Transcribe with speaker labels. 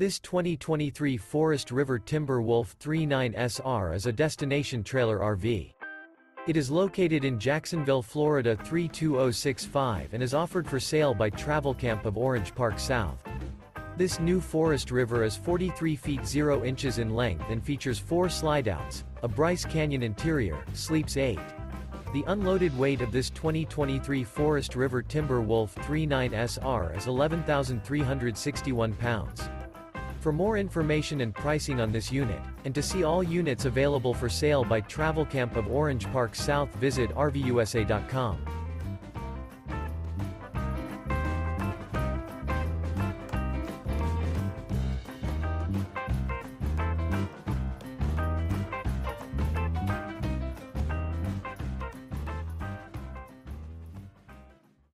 Speaker 1: This 2023 Forest River Timber Wolf 39SR is a destination trailer RV. It is located in Jacksonville, Florida 32065 and is offered for sale by Travelcamp of Orange Park South. This new Forest River is 43 feet 0 inches in length and features four slideouts, a Bryce Canyon interior, sleeps 8. The unloaded weight of this 2023 Forest River Timber Wolf 39SR is 11,361 pounds. For more information and pricing on this unit, and to see all units available for sale by Travelcamp of Orange Park South visit RVUSA.com.